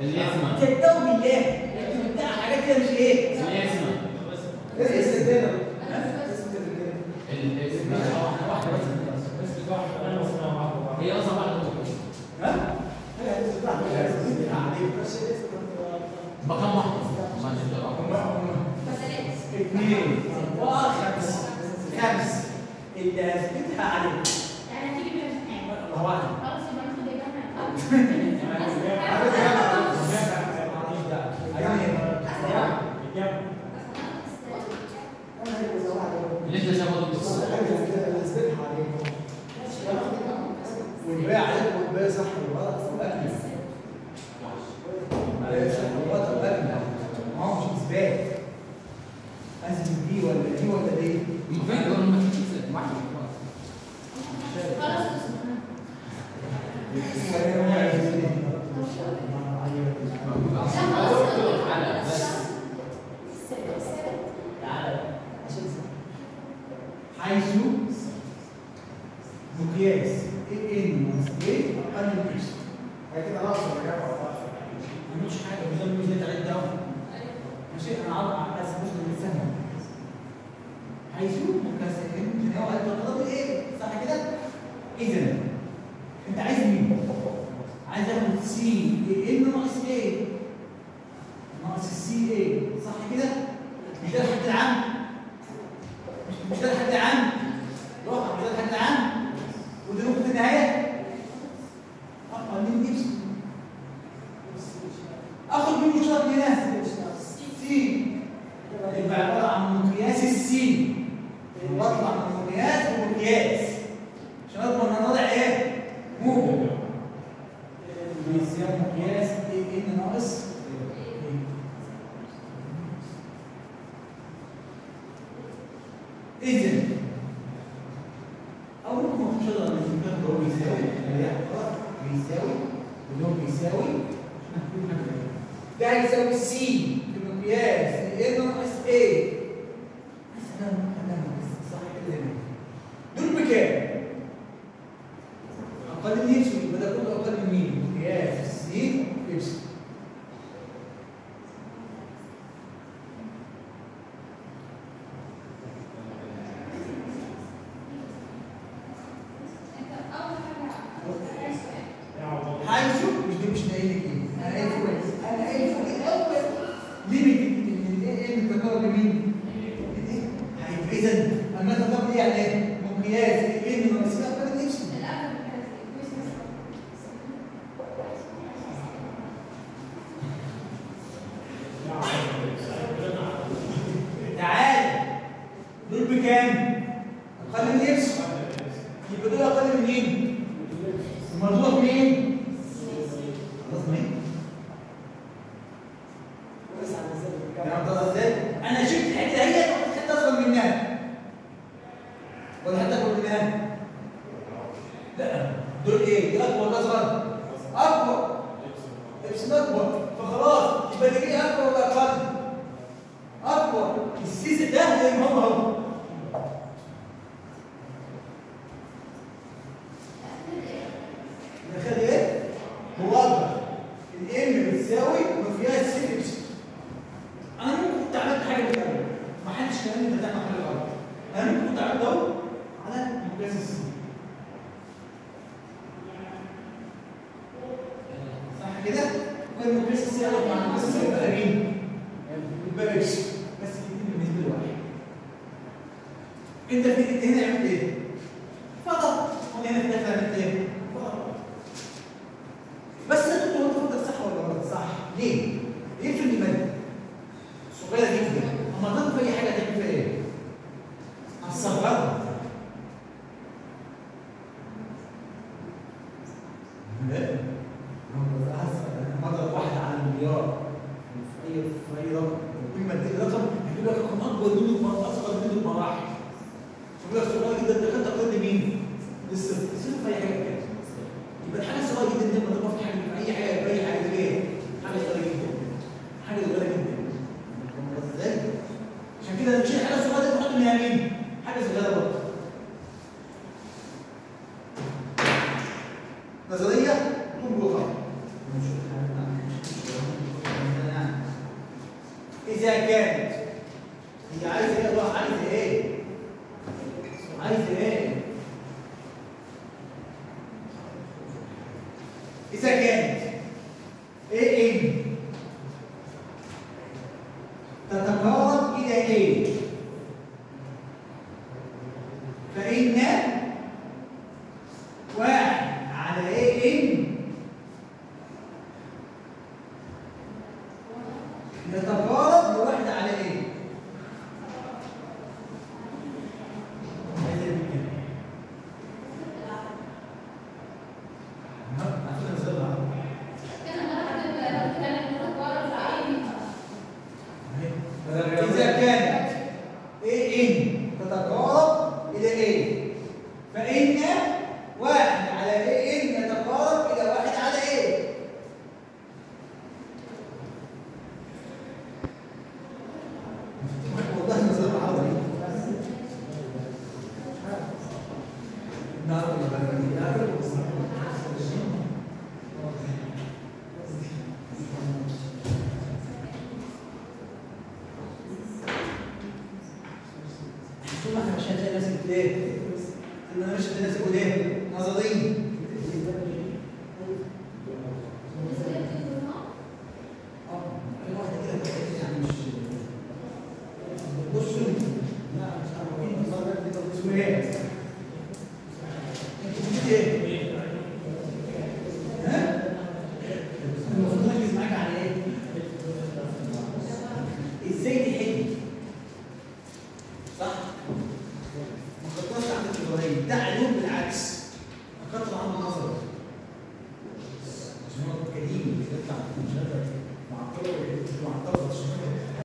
الاسم صدقوا بالله أنتوا بتاع حاجات كده مش إيه؟ الاسم اسم الدنيا الاسم واحدة بس هي أصلا واحدة ها؟ مكان واحد. ما اثنين اربعة خمس. خمس. اللي هثبتها عليك. الله اعلم اللي انت شافه والباقي عليك والباقي صح والغلط معلش الغلط واكل ما هو مش إثبات. ازم دي ولا دي ولا دي. فين دول ما تنسى واحد حيث مقياس إيه ان ناقص إيه أقل من إكس كده ناقص ولا جاب ما عملتش حاجة بدون مش ده تعد اهو ماشي أنا عارف على أساس مش بنفهم حيث مقياس ان هو التقاضي إيه صح كده اذا أنت عايز مين؟ عايز أخد سي ان ناقص إيه ناقص السي إيه صح كده؟ مش ده الحد العام؟ مش- ده الحد العام؟ روح مش ده الحد العام؟ ودي نقطة النهاية؟ أقل من إكس أخد منه شرط هنا سي يبقى عباره عن مقياس السي واطلع من مقياس ومقياس عشان اضمن ان أنا طالع إيه؟ موجب بيساوي مقياس إيه ان ناقص اذا اول ما تشتغل على المكان ده هو بيساوي بيساوي هو بيساوي ده هيساوي سي في مقياس ان ناقص إيه دول بكام؟ أقل من يكسب يبقى ده كله أقل من مين؟ مقياس السي يكسب حيث مش دي مش ناقل لك إيه؟ أنا قايل فوق إيه؟ أنا قايل فوق الأول ليميت ان الايه المتكرر بمين؟ هيبقى إيه يعني إيه؟ مقياس إيه من تعال دول بكام؟ أقل من يكسب يبقى دول أقل من مين؟ المرضوع مين؟ خلاص مين؟ ده؟ أنا شفت الحته هي إيه؟ دي اكبر اصغر؟ أكبر ابسط أكبر فخلاص يبقى جاي أكبر ولا أقل؟ أكبر السيزون ده زي ما هو هو نخلي إيه؟ موضح الام بتساوي مقياس سي إكس أنا ممكن كنت عملت حاجة من الأول ما حدش كان انت تعمل حاجة غلط أنا ممكن كنت عملت اهو على مقياس السي صح كده؟ وكان ياخد مع السي يبقى مين؟ بس دي بالنسبة لواحد انت في انت هنا عملت إيه؟ فضل وأنا هنا في الآخر عملت إيه؟ فضل بس كنت بفكر صح ولا غلط صح ليه؟ فبيبقى الصغير جدا ده كان تقدير لمين؟ للصفر، الصفر في أي حاجة كده. يبقى الحاجة الصغيره جدا لما تبقى في حاجة في أي حاجة في أي حاجة دي إيه؟ حاجة صغيره جدا. حاجة صغيره جدا. إزاي؟ عشان كده نشيل حاجة صغيره دي نحط لها مين؟ حاجة صغيرة برضه. نظرية إذا كانت هي عايزة إيه؟ عايزة إيه؟ عايز إيه؟ إذا كانت إيه ان تتقارب إلى إيه؟ فإن واحد على إيه ان نتقارب ليه؟ أنا مش بنفسي ليه؟ نظريه Yes. ويدعي اليوم بالعكس. كتر عنه نظرة. عشان هو كريم بيطلع معطلة معطله